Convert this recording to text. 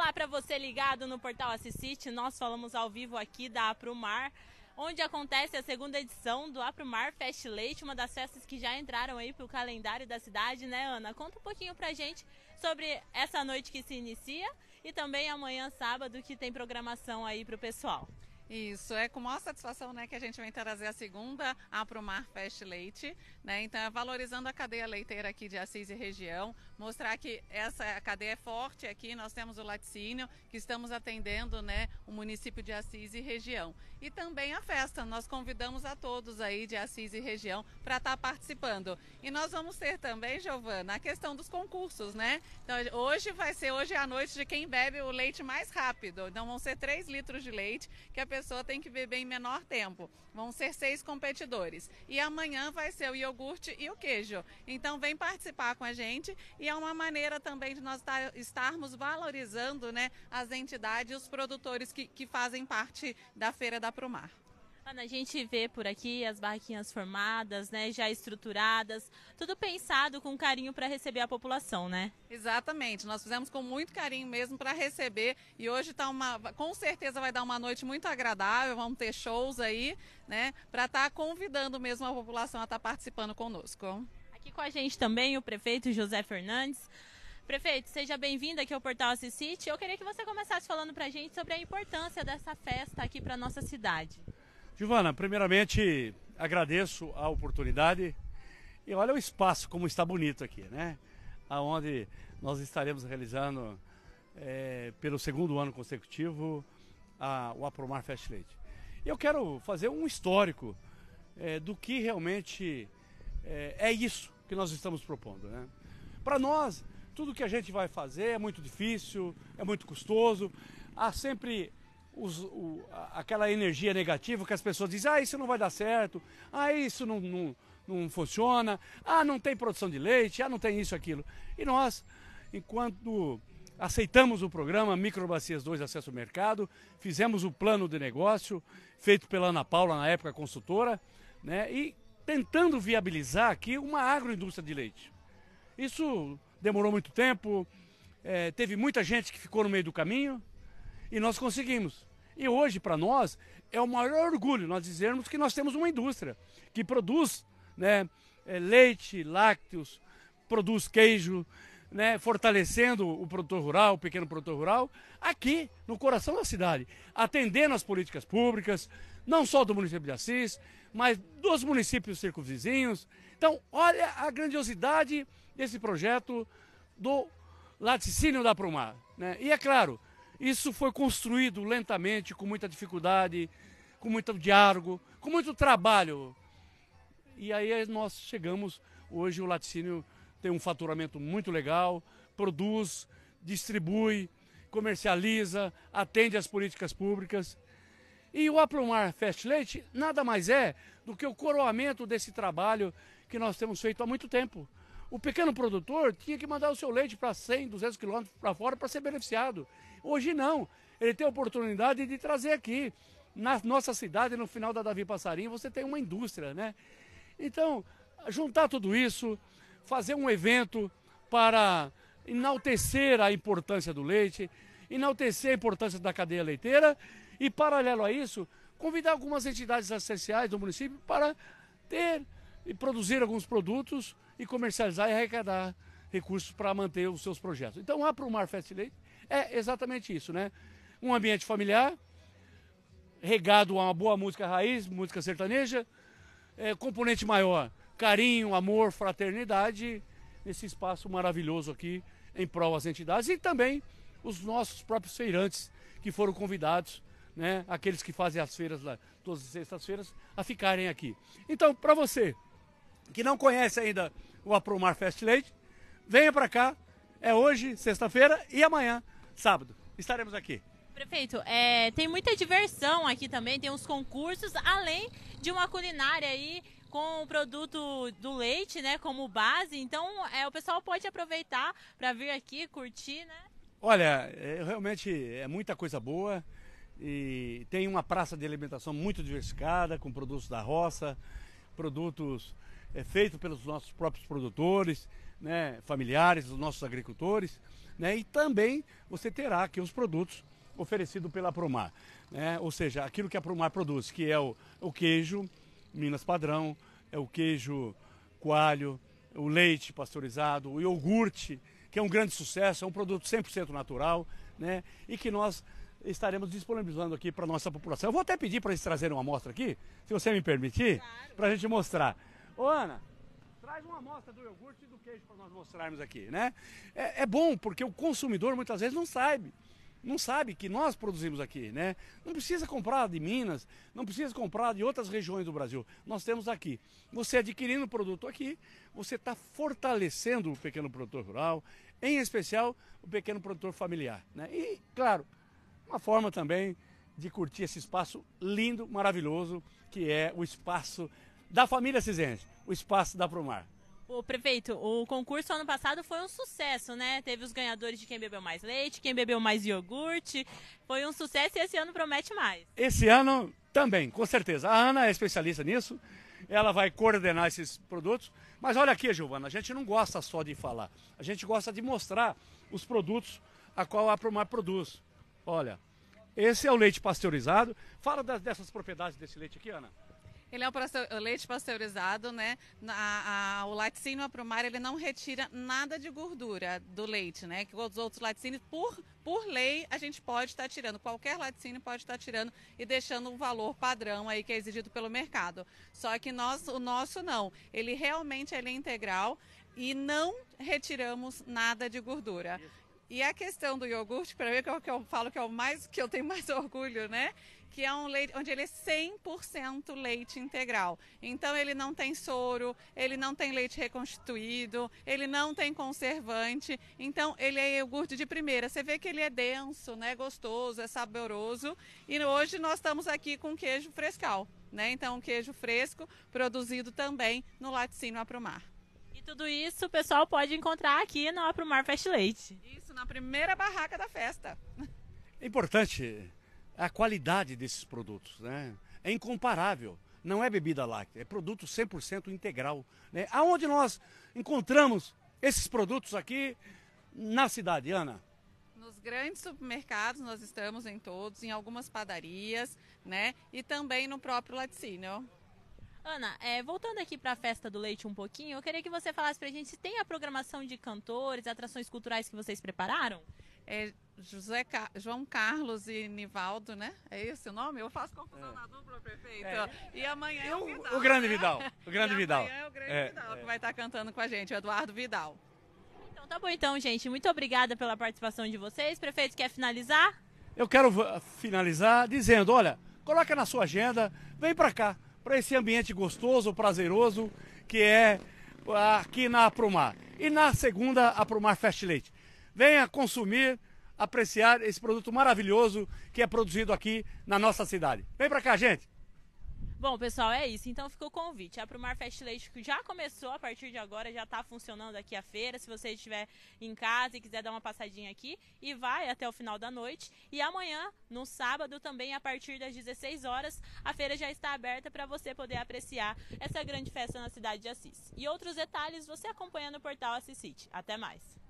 Olá para você ligado no portal Assisite, nós falamos ao vivo aqui da Aprumar, onde acontece a segunda edição do Aprumar Fest Leite, uma das festas que já entraram aí para o calendário da cidade, né Ana? Conta um pouquinho pra gente sobre essa noite que se inicia e também amanhã sábado que tem programação aí para o pessoal. Isso, é com maior satisfação né, que a gente vem trazer a segunda Apromar Fest Leite. Né? Então, é valorizando a cadeia leiteira aqui de Assis e região, mostrar que essa cadeia é forte aqui. Nós temos o laticínio, que estamos atendendo né, o município de Assis e região. E também a festa, nós convidamos a todos aí de Assis e região para estar tá participando. E nós vamos ter também, Giovana, a questão dos concursos, né? Então, hoje vai ser, hoje é a noite de quem bebe o leite mais rápido. Então, vão ser 3 litros de leite que a pessoa pessoa tem que beber em menor tempo. Vão ser seis competidores. E amanhã vai ser o iogurte e o queijo. Então vem participar com a gente e é uma maneira também de nós estarmos valorizando né, as entidades e os produtores que, que fazem parte da Feira da Promar. Ana, a gente vê por aqui as barraquinhas formadas, né, já estruturadas, tudo pensado com carinho para receber a população, né? Exatamente, nós fizemos com muito carinho mesmo para receber e hoje tá uma, com certeza vai dar uma noite muito agradável, vamos ter shows aí, né, para estar tá convidando mesmo a população a estar tá participando conosco. Aqui com a gente também o prefeito José Fernandes. Prefeito, seja bem-vindo aqui ao Portal Assisite. Eu queria que você começasse falando para a gente sobre a importância dessa festa aqui para nossa cidade. Giovana, primeiramente agradeço a oportunidade e olha o espaço como está bonito aqui, né? Aonde nós estaremos realizando é, pelo segundo ano consecutivo a, o Apromar Fest Leite. Eu quero fazer um histórico é, do que realmente é, é, isso que nós estamos propondo, né? Para nós, tudo que a gente vai fazer é muito difícil, é muito custoso, há sempre os, o, aquela energia negativa que as pessoas dizem, ah, isso não vai dar certo, ah, isso não, não, não funciona, ah, não tem produção de leite, ah, não tem isso, aquilo. E nós, enquanto aceitamos o programa Microbacias 2 Acesso ao Mercado, fizemos o plano de negócio, feito pela Ana Paula, na época consultora, né, e tentando viabilizar aqui uma agroindústria de leite. Isso demorou muito tempo, é, teve muita gente que ficou no meio do caminho, e nós conseguimos. E hoje, para nós, é o maior orgulho nós dizermos que nós temos uma indústria que produz né, é, leite, lácteos, produz queijo, né, fortalecendo o produtor rural, o pequeno produtor rural, aqui no coração da cidade, atendendo as políticas públicas, não só do município de Assis, mas dos municípios circunvizinhos. Então, olha a grandiosidade desse projeto do laticínio da Promar. Né? E é claro, isso foi construído lentamente, com muita dificuldade, com muito diálogo, com muito trabalho. E aí nós chegamos, hoje o laticínio tem um faturamento muito legal, produz, distribui, comercializa, atende às políticas públicas. E o Aplumar Fast Leite nada mais é do que o coroamento desse trabalho que nós temos feito há muito tempo. O pequeno produtor tinha que mandar o seu leite para 100, 200 quilômetros para fora para ser beneficiado. Hoje não. Ele tem a oportunidade de trazer aqui. Na nossa cidade, no final da Davi Passarinho, você tem uma indústria, né? Então, juntar tudo isso, fazer um evento para enaltecer a importância do leite, enaltecer a importância da cadeia leiteira e, paralelo a isso, convidar algumas entidades essenciais do município para ter e produzir alguns produtos e comercializar e arrecadar recursos para manter os seus projetos. Então, a Prumar Fest Leite é exatamente isso, né? Um ambiente familiar, regado a uma boa música raiz, música sertaneja, é, componente maior, carinho, amor, fraternidade, nesse espaço maravilhoso aqui em prol das entidades e também os nossos próprios feirantes que foram convidados, né, aqueles que fazem as feiras lá, todas as sextas-feiras, a ficarem aqui. Então, para você que não conhece ainda o Apromar Fest Leite, venha para cá. É hoje, sexta-feira, e amanhã, sábado. Estaremos aqui. Prefeito, é, tem muita diversão aqui também, tem uns concursos, além de uma culinária aí com o produto do leite, né, como base. Então, é, o pessoal pode aproveitar para vir aqui curtir, né? Olha, é, realmente é muita coisa boa e tem uma praça de alimentação muito diversificada, com produtos da roça, produtos é, feito pelos nossos próprios produtores, né, familiares, dos nossos agricultores. Né? E também você terá aqui os produtos oferecidos pela Promar. Né? Ou seja, aquilo que a Promar produz, que é o, o queijo Minas Padrão, é o queijo coalho, o leite pasteurizado, o iogurte, que é um grande sucesso, é um produto 100% natural, né? E que nós estaremos disponibilizando aqui para a nossa população. Eu vou até pedir para eles trazerem uma amostra aqui, se você me permitir, claro. para a gente mostrar. Ô Ana, traz uma amostra do iogurte e do queijo para nós mostrarmos aqui, né? É, é, bom porque o consumidor muitas vezes não sabe. Não sabe que nós produzimos aqui, né? Não precisa comprar de Minas, não precisa comprar de outras regiões do Brasil. Nós temos aqui. Você adquirindo o produto aqui, você está fortalecendo o pequeno produtor rural, em especial o pequeno produtor familiar. Né? E, claro, uma forma também de curtir esse espaço lindo, maravilhoso, que é o espaço da família Cisense, o espaço da Promar. O prefeito, o concurso ano passado foi um sucesso, né? Teve os ganhadores de quem bebeu mais leite, quem bebeu mais iogurte. Foi um sucesso e esse ano promete mais. Esse ano também, com certeza. A Ana é especialista nisso. Ela vai coordenar esses produtos. Mas olha aqui, Giovana, a gente não gosta só de falar. A gente gosta de mostrar os produtos a qual a Promar produz. Olha, esse é o leite pasteurizado. Fala das, dessas propriedades desse leite aqui, Ana. Ele é o leite pasteurizado, né? A, a, o laticínio aprumar, ele não retira nada de gordura do leite, né? Que os outros laticínios, por, por lei, a gente pode estar tá tirando. Qualquer laticínio pode estar tá tirando e deixando um valor padrão aí que é exigido pelo mercado. Só que nós, o nosso não. Ele realmente ele é integral e não retiramos nada de gordura. E a questão do iogurte, para mim, que é o que eu falo que é o mais que eu tenho mais orgulho, né? Que é um leite onde ele é 100% leite integral. Então ele não tem soro, ele não tem leite reconstituído, ele não tem conservante. Então ele é iogurte de primeira. Você vê que ele é denso, né? Gostoso, é saboroso. E hoje nós estamos aqui com queijo frescal, né? Então um queijo fresco produzido também no laticínio Aprumar. E tudo isso o pessoal pode encontrar aqui no Aprumar Fest Leite. Isso na primeira barraca da festa. É importante a qualidade desses produtos, né? É incomparável. Não é bebida láctea, é produto 100% integral. Né? Aonde nós encontramos esses produtos aqui na cidade, Ana? Nos grandes supermercados, nós estamos em todos, em algumas padarias, né? E também no próprio laticínio. Ana, é, voltando aqui para a festa do leite um pouquinho, eu queria que você falasse para a gente se tem a programação de cantores, atrações culturais que vocês prepararam? É José Ca... João Carlos e Nivaldo, né? É esse o nome? Eu faço confusão é. na dupla, prefeito. É. E amanhã é o Vidal. O grande né? Vidal. O grande e Vidal. Amanhã é o grande é, Vidal que é. vai estar cantando com a gente, o Eduardo Vidal. Então tá bom então, gente. Muito obrigada pela participação de vocês. Prefeito, quer finalizar? Eu quero finalizar dizendo, olha, coloca na sua agenda, vem para cá para esse ambiente gostoso, prazeroso que é aqui na Aprumar. E na segunda, Aprumar Fast Leite. Venha consumir, apreciar esse produto maravilhoso que é produzido aqui na nossa cidade. Vem para cá, gente! Bom, pessoal, é isso. Então ficou o convite. A Prumar Fest Leite já começou a partir de agora, já está funcionando aqui a feira. Se você estiver em casa e quiser dar uma passadinha aqui, e vai até o final da noite. E amanhã, no sábado, também a partir das 16 horas, a feira já está aberta para você poder apreciar essa grande festa na cidade de Assis. E outros detalhes você acompanha no portal Assis City. Até mais!